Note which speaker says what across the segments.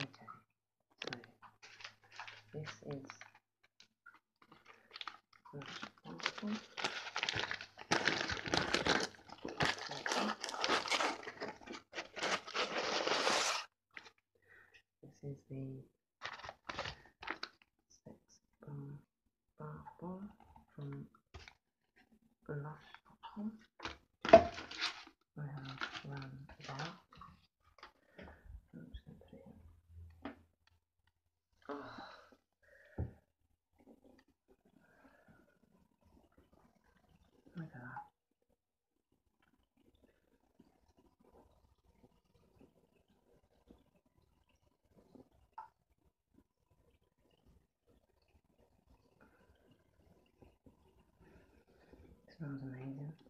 Speaker 1: Okay, so this is the bottle. This is the Sex Bomb Bath Bomb from Lush.com. smells amazing.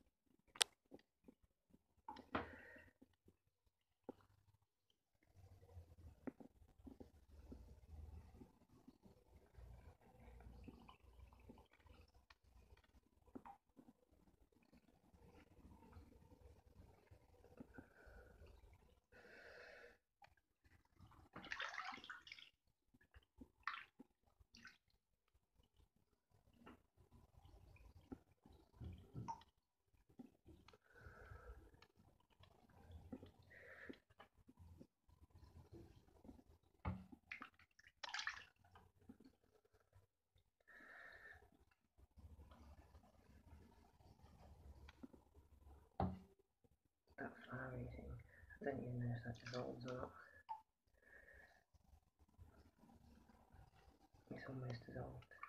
Speaker 1: Don't even know if that dissolves or not. It's almost dissolved.